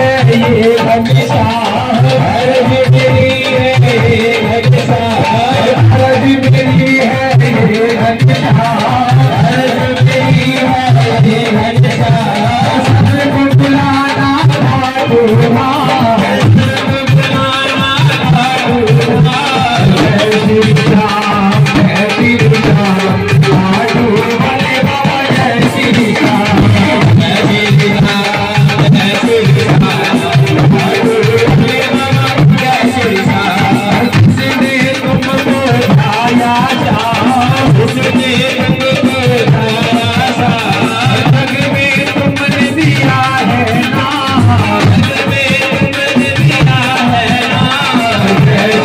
है ये भगिसा हर मेरी है ये भगिसा हर हर मेरी है ये भगिसा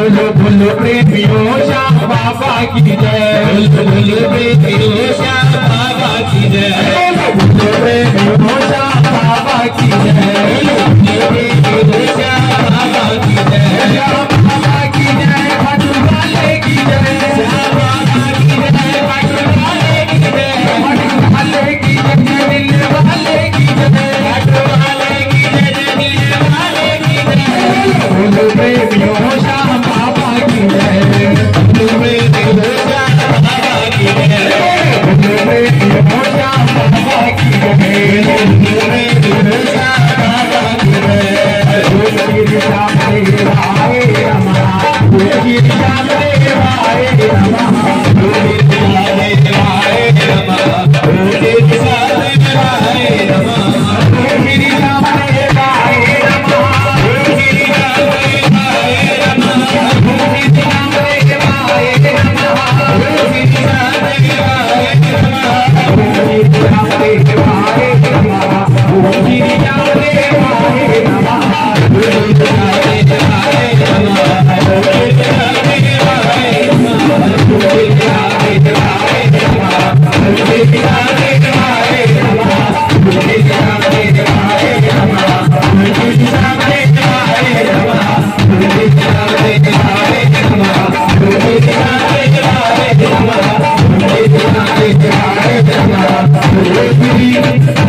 बोलो बोलो प्रेमियों श्याम बाबा की जय। बोलो बोलो प्रेमियों श्याम बाबा की जय। me I am Thank you.